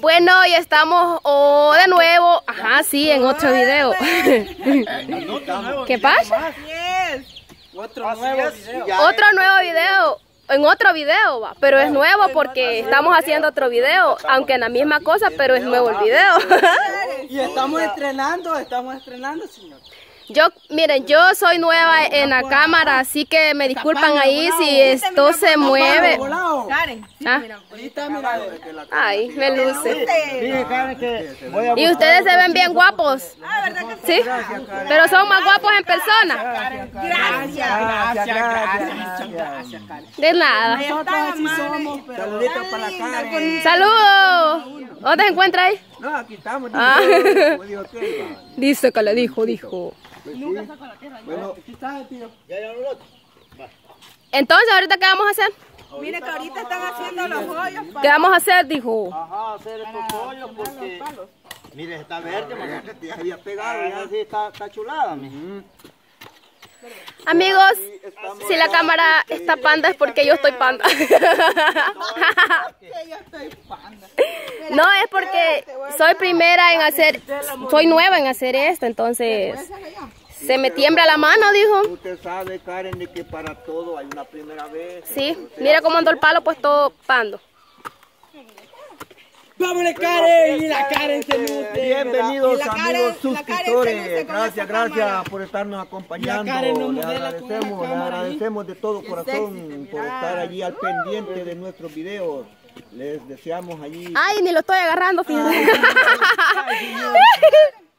Bueno, y estamos oh, de nuevo, ajá, sí, en otro video. ¿Qué pasa? Otro nuevo video. Otro nuevo video, en otro video, va, pero es nuevo porque estamos haciendo otro video, aunque en la misma cosa, pero es nuevo el video. Y estamos estrenando, estamos estrenando, señor. Yo, miren, yo soy nueva en la cámara, así que me disculpan ahí si esto se mueve. Ah. Ay, me luce. Y ustedes se ven bien guapos. Ah. ¿Sí? Pero son más guapos en persona. Gracias. Gracias, gracias, gracias, Karen. De nada. Nosotros así somos, pero... Saluditos para Karen. Saludos. ¿Dónde se encuentra ahí? No, aquí estamos. Ah. Dice que le dijo, dijo. Bueno, aquí está, tío. Entonces, ¿ahorita qué vamos a hacer? Mire que ahorita están haciendo los hoyos ¿Qué vamos a hacer? Dijo. Ajá, hacer estos pollos porque... Mire, está verde, man. Ya había pegado, Ya sí está, está chulada, mi. Amigos, si la cámara está panda es porque yo estoy panda. No, es porque soy primera en hacer, soy nueva en hacer esto, entonces se me tiembla la mano, dijo. Usted sabe, Karen, de que para todo hay una primera vez. Sí, mira cómo ando el palo pues todo pando. ¡Vámonos, Karen! Y la Karen se luce. Bienvenidos Y la Karen- amigos suscriptores. Gracias, gracias cámara. por estarnos acompañando. La Karen nos Le agradecemos, le agradecemos de todo corazón sexy, por estar allí al pendiente de nuestros videos. Les deseamos allí, Ay, ni lo estoy agarrando, fíjate.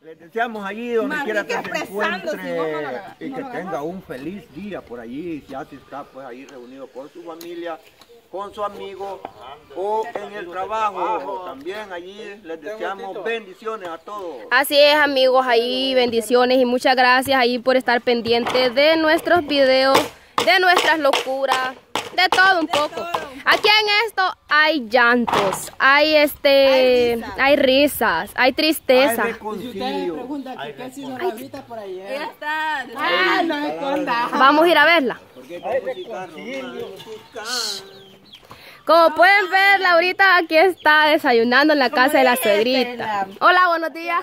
les deseamos allí donde quiera que se no encuentre la- y que tenga un feliz día por allí. Si así está pues ahí reunido con su familia, con su amigo o en el trabajo. También allí les deseamos bendiciones a todos. Así es, amigos, ahí bendiciones y muchas gracias ahí por estar pendientes de nuestros videos, de nuestras locuras, de todo un poco. Aquí en esto hay llantos, hay este, hay risas, hay Hay tristeza. ¡Ah! Vamos a ir a verla. Como pueden ver, Laurita aquí está desayunando en la casa de la suegrita. Hola, buenos días.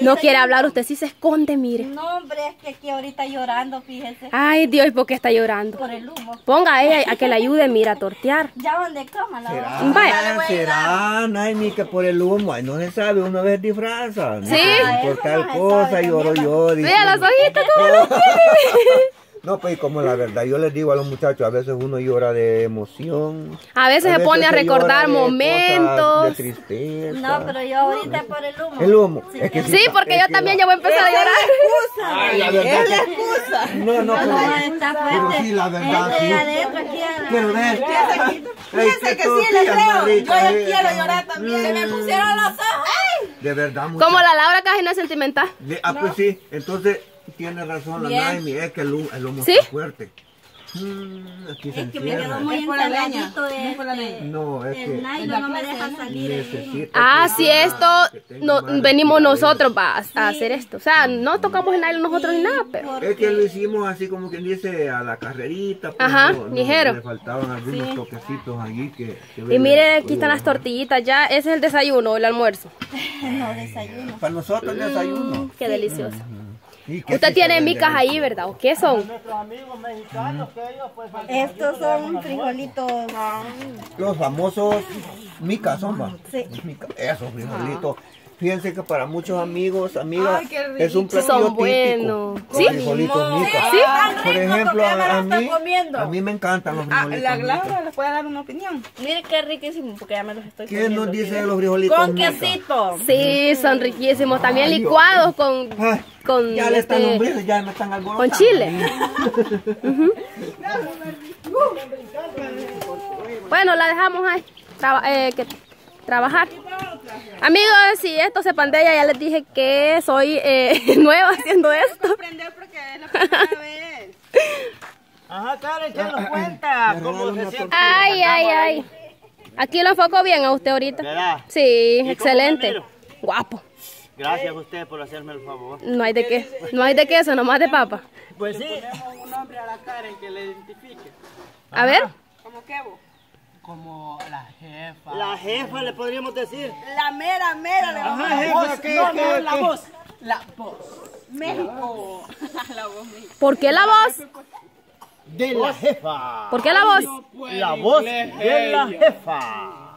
No quiere hablar, usted sí se esconde, mire. No, hombre, es que aquí ahorita llorando, fíjese, Ay, Dios, ¿por qué está llorando? por el humo. Ponga a ella a que le ayude, mira, a tortear. Ya donde cama la. Vaya. será, Naimi, que por el humo, ay, no se sabe, una vez disfraza. Sí. Por tal cosa, lloro yo. dice. Mira los ojitos como los tiene. No, pues como la verdad, yo les digo a los muchachos, a veces uno llora de emoción. A veces se pone a recordar de momentos. De tristeza. No, pero yo ahorita por el humo. El humo. Es que Sí, porque es yo también la- ya voy a empezar a llorar. Ay, la verdad que- No, no, No, pero, está pero sí, la verdad, sí. de a la- Quiero ver. Fíjense que sí, les creo. Yo ya quiero llorar también. Se me pusieron los ojos. De verdad, mucha- Como la Laura casi no es sentimental. De- ah, pues sí, entonces tiene razón la. Naimi, es que el, humo- el humo ¿Sí? está fuerte. Mm, aquí se Es que me quedó encierra. muy Es ensaladito Es este, leña. No, es el nylon no me deja salir. Ah, si esto no, venimos nosotros va, a hacer esto. O sea, no tocamos el nylon nosotros ni nada, pero. Es que lo hicimos así como quien dice a la carrerita. pues, Ajá, no- no- ligero. Le faltaban algunos toquecitos allí que... que Y ven- mire, aquí están las tortillitas ya. Ese es el desayuno o el almuerzo. No desayuno. Para nosotros el desayuno. Qué delicioso. Y que Usted tiene micas ahí, ¿verdad? ¿O qué son? Estos son frijolitos. Los famosos micas son, va. Sí. Esos frijolitos. Fíjense que para muchos amigos, amigas, Ay, qué es un platillo son típico. buenos. Los ¿Sí? frijolitos. ¿Sí? Por ejemplo, a, lo a mí, comiendo. a mí me encantan los Ah, frijolitos la micas. Laura les puede dar una opinión. Mire qué riquísimo, porque ya me los estoy ¿Qué comiendo. nos dice de los frijolitos Con quesito. Sí, son riquísimos. También Ay, licuados con, Ay, con, ya le están este, lombrices, ya me están alborotando. con chile. Bueno, la dejamos ahí. Traba- eh, que, trabajar. Amigos, si esto se pandea, ya les dije que soy eh, nueva haciendo esto. Aprender porque es la primera vez. Ajá, Karen, ¿qué nos cuenta? ¿Cómo se siente? Ay, ay, ay. Aquí lo enfoco bien a usted ahorita. ¿Verdad? Sí, excelente. Guapo. Gracias a usted por hacerme el favor. No hay de qué. No hay de queso, nomás de papa. Pues sí. un nombre a la Karen que le identifique. A ver. Como quebo. Como la jefa. La jefa le podríamos decir. La mera, mera le vamos Ajá, a jefa, Voz, que, no, que- no, la que- voz. La voz. México. ¿Por qué la voz? de la jefa. ¿Por qué la voz? La voz de la jefa.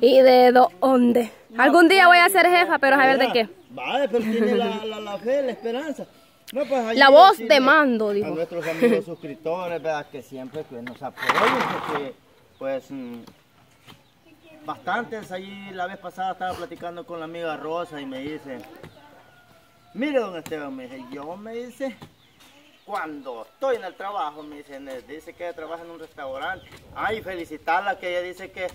¿Y de dónde? Algún día voy a ser jefa, pero a ver de qué. Vale, pero tiene la, la, la fe, la esperanza. No, pues, La voz de mando, A dijo. nuestros amigos suscriptores, ¿verdad? Que siempre pues, nos apoyen, porque pues mm, bastantes allí la vez pasada estaba platicando con la amiga Rosa y me dice, mire don Esteban, me dice, yo me dice, cuando estoy en el trabajo, me dice, dice que ella trabaja en un restaurante. Ay, felicitarla que ella dice que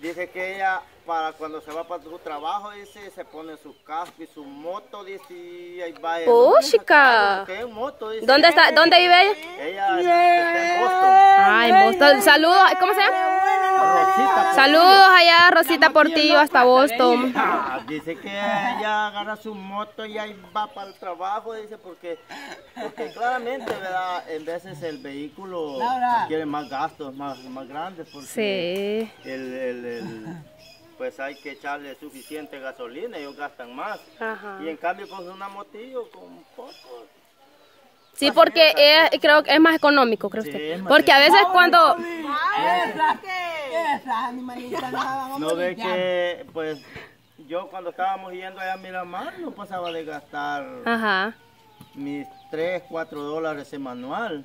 Dice que ella, para cuando se va para su trabajo, dice, se pone su casco y su moto, dice, y ahí va. Dice. ¿Dónde está? ¿Dónde vive ella? Ella está en Boston. Ah, en Boston. Saludos. ¿Cómo se llama? Rosita. Saludos allá, Rosita Portillo, hasta Boston. Ah, dice que ella agarra su moto y ahí va para el trabajo, dice, porque, porque claramente, ¿verdad? En veces el vehículo quiere más gastos, más, más grandes, porque Sí. el, el- el- pues hay que echarle suficiente gasolina, ellos gastan más. Ajá. Y en cambio, pues una motillo con poco. Sí, porque es- creo que es más económico, creo Sí, usted. Porque a veces cuando... No ve que, pues, yo cuando estábamos yendo allá a Miramar, no pasaba de gastar Ajá. mis 3, 4 dólares semanal.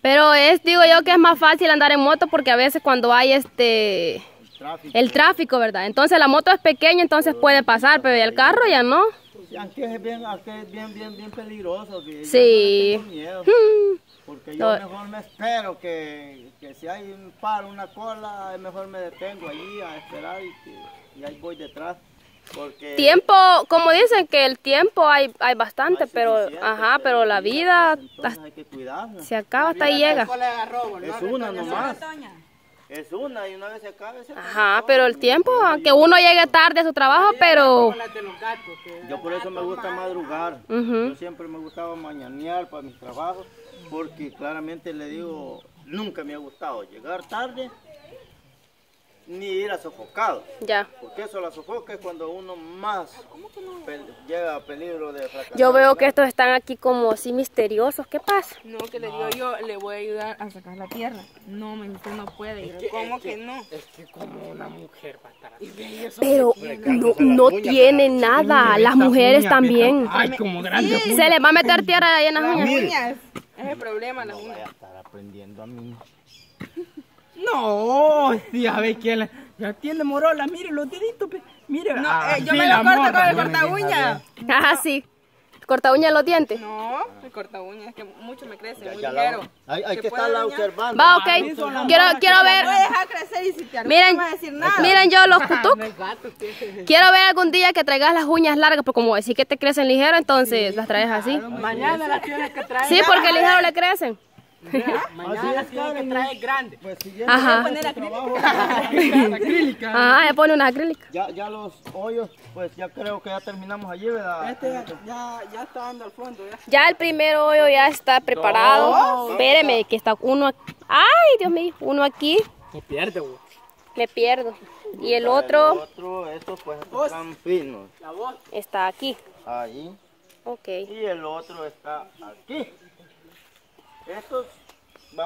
Pero es, digo yo, que es más fácil andar en moto porque a veces cuando hay este... Tráfico. El tráfico, ¿verdad? Entonces la moto es pequeña, entonces puede pasar, pero el carro ya no. Sí, Aunque es bien, aunque es bien, bien, bien peligroso. que yo Sí. no tengo miedo, porque yo No. mejor me espero que, que si hay un paro, una cola, mejor me detengo allí a esperar y, que- y ahí voy detrás. Porque Tiempo, como dicen que el tiempo hay, hay bastante, hay pero, ajá, pero la vida entonces hay que cuidarla. se acaba hasta ahí llega. Es una nomás. Es una y una vez se acaba ese Ajá, pero el tiempo, aunque uno llegue tarde a su trabajo, pero... Yo por eso me gusta madrugar. Yo siempre me gustaba mañanear para mis trabajos, porque claramente le digo, nunca me ha gustado llegar tarde ni ir a sofocado. Ya. Porque eso la sofoca es cuando uno más llega a peligro de fracasar. Yo veo que estos están aquí como así misteriosos. ¿Qué pasa? No, que le digo yo, le voy a ayudar a sacar la tierra. No, me dice, no puede. Yo, ¿Cómo que no? Es que como una mujer va a estar así. Pero no, no tiene nada. Las mujeres también. Ay, como grande. Se les va a meter tierra ahí en las uñas. Uñas. Es el problema, las Voy uñas. a estar aprendiendo a mí. No, sí, a ver quién la- ya tiene morola, mire los deditos, pe. mire. No, ah, eh, yo sí, me la lo corto con el corta uña. ver. Ajá, sí. Corta uñas los dientes. No, el corta uñas, es que mucho me crece, Ya, muy ya la- ligero. hay, hay ¿Se que estarla observando. Va, ok. Quiero, quiero Voy a ver. dejar crecer y si te Miren, no vas a decir nada. miren yo los cutuc. Quiero ver algún día que traigas las uñas largas, porque como decir que te crecen ligero, entonces las traes así. Mañana las tienes que traer. Sí, porque ligero le crecen. Mañana las tienes que traer grande. Pues Ajá. Acrílica. Ajá, se pone unas acrílicas. ya, ya los hoyos, pues ya creo que ya terminamos allí, ¿verdad? Este ya, ya, ya está dando al fondo. Ya. Ya el primer hoyo ya está preparado. Espéreme, que está uno aquí. Ay, Dios mío, uno aquí. Se pierde, güey. Me pierdo. Y el El otro otro, estos pues están finos. La voz. está aquí. Ahí. Ok. Y el otro está aquí.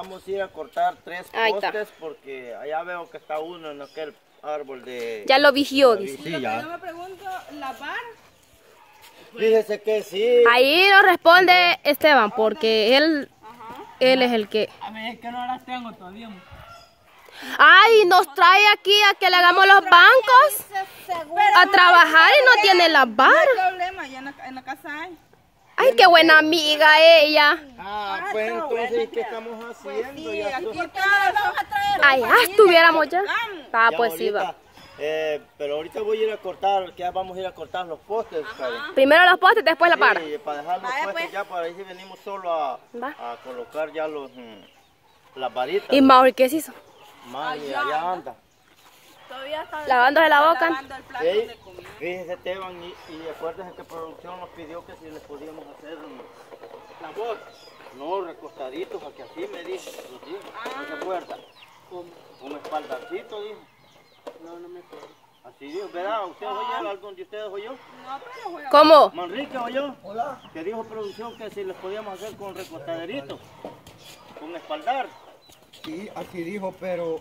Vamos a ir a cortar tres Ahí está. postes porque allá veo que está uno en aquel árbol de... Ya lo vigió, dice. Sí, ya. Yo me pregunto, ¿lavar? Fíjese que sí. Ahí nos responde Esteban, porque él, él es el que... A ver, es que no las tengo todavía. Ay, nos trae aquí a que le hagamos los bancos a trabajar y no tiene las No varas. hay problema, ya en la, en la casa hay. Ay, qué buena amiga ella. Ah, pues entonces, ¿qué estamos haciendo? Sí, Ya aquí vamos a traer. Allá estuviéramos ya. Ah, ya pues sí, va. eh, pero ahorita voy a ir a cortar, que ya vamos a ir a cortar los postes. Primero los postes, después la vara. Sí, para dejar los Vaya, puestos pues. ya, para ahí sí venimos solo a, a colocar ya los, mm, las varitas. Y Mauri, ¿qué se hizo? Mami, allá anda. Todavía está Lavándose la boca. lavando el plato Ey, de comida. fíjese Esteban y, y acuérdense que producción nos pidió que si les podíamos hacer La voz. no recostaditos, porque así me dice, sí, no se acuerda. Un espaldarcito, dijo. No, no me acuerdo. Así dijo, ¿verdad? ¿Ustedes oyeron? ¿Alguno de ustedes oyó? ¿Cómo? Manrique oyó. Hola. Que dijo producción que si les podíamos hacer con recostaderito. Con espaldar. Sí, así dijo, pero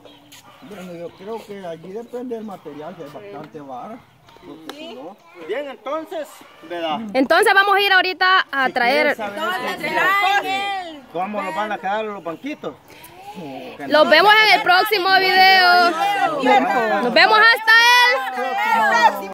bueno, yo creo que allí depende del material, que es bastante vara. No, Bien, entonces, ¿verdad? Entonces vamos a ir ahorita a traer... ¿Cómo nos van a quedar los banquitos? Los vemos en el próximo video. Nos vemos hasta el...